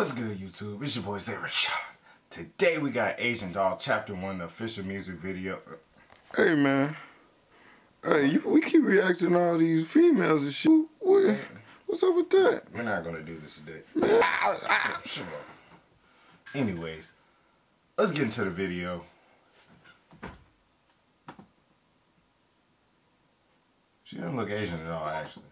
What's good, YouTube? It's your boy Zay Rashod. Today we got Asian Doll Chapter 1, the official music video. Hey, man. Hey, you, we keep reacting to all these females and shit. What, what's up with that? We're not going to do this today. Man. Shut up. Anyways, let's get into the video. She doesn't look Asian at all, actually.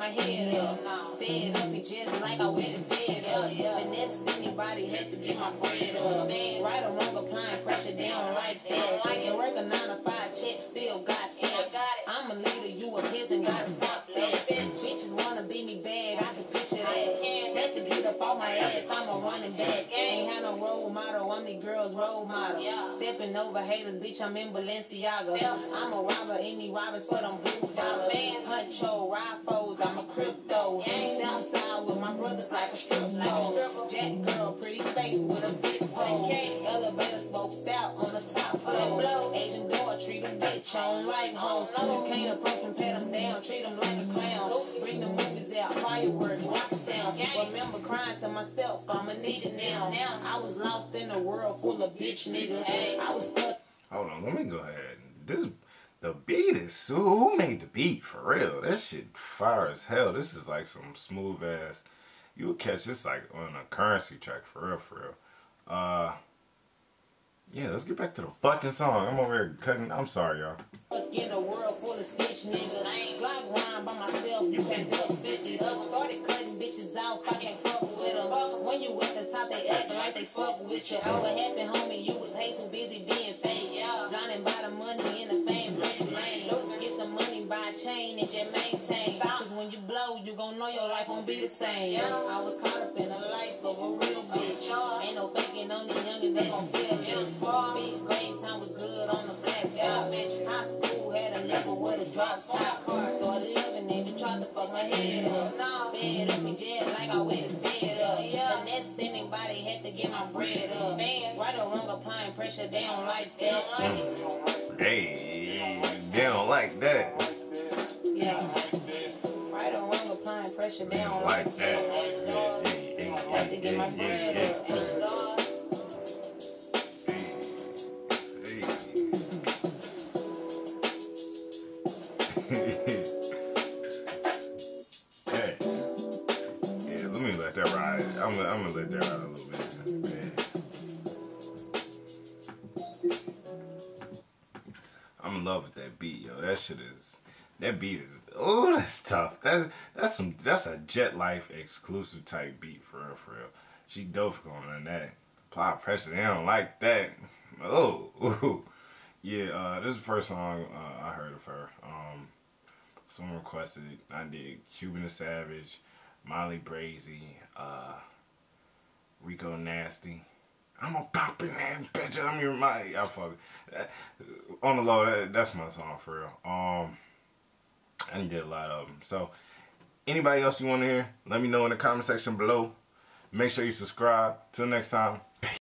My head up. Fed up and just like I went his bed up. Finesse anybody had to get my bread up. Right or wrong, applying pressure, they don't like that. Ain't work a nine to five check, still got that. I'm a leader, you a peasant, gotta stop that. Bitches wanna be me bad, I can picture that. Had to get up on my ass, I'm a running back. Ain't role model, I'm the girl's role model. Yeah. Stepping over haters, bitch, I'm in Balenciaga. I'm a robber, any robbers for them blue dollars. Huncho, ride foes, I'm a crypto. Southside with my brothers like a strip club. Jack girl, pretty face with a big pole. Elevator smoked out on the top floor. Like hoes. Can't approach and pat them down, treat them like a clown. Bring the out, fireworks, rock sound. Remember crying to myself, I'ma need it now. I was lost in a world full of bitch niggas. I was Hold on, let me go ahead. This the beat is so who made the beat for real? That shit fire as hell. This is like some smooth ass. You would catch this like on a Curren$y track for real, for real. Uh, yeah, let's get back to the fucking song. I'm over here cutting. I'm sorry, y'all. in a world full of snitch niggas. I ain't Glock rhyme by myself, you can't duck 50 up. Started cutting bitches out, I can't fuck with them. When you at the top, they like they fuck with you. Homie, you was too busy being. Drowning by the money the fame. Get money, buy a chain and. Cause when you blow, you gon' know your life won't be the same. I was caught up in a life nigga with a drop top. Started loving nigga, tried to fuck my head up. Fed up in jail like I went his bed up. Finesse anybody had to get my bread up. Right or wrong, applying pressure, they don't like that. Hey, they don't like that. Yeah. Right or wrong, applying pressure, they don't like that. that. Hey, hey, Had to get my bread up. Hey. Yeah, let me let that ride. I'm gonna, I'm gonna let that ride a little bit. Man. I'm in love with that beat, yo. That shit is. That beat is. Oh, that's tough. That's that's some. That's a Jet Life exclusive type beat for real, for real. She dope for going on that. Apply pressure. They don't like that. Oh, ooh. yeah. Uh, this is the first song uh, I heard of her. Um, someone requested it. I did. Cuban the Savage, Molly Brazy, uh, Rico Nasty. I'm a poppin' that bitch. I'm your mic. I fuck. That, on the low, that, that's my song for real. Um, I did a lot of them. So, anybody else you want to hear, let me know in the comment section below. Make sure you subscribe. Till next time,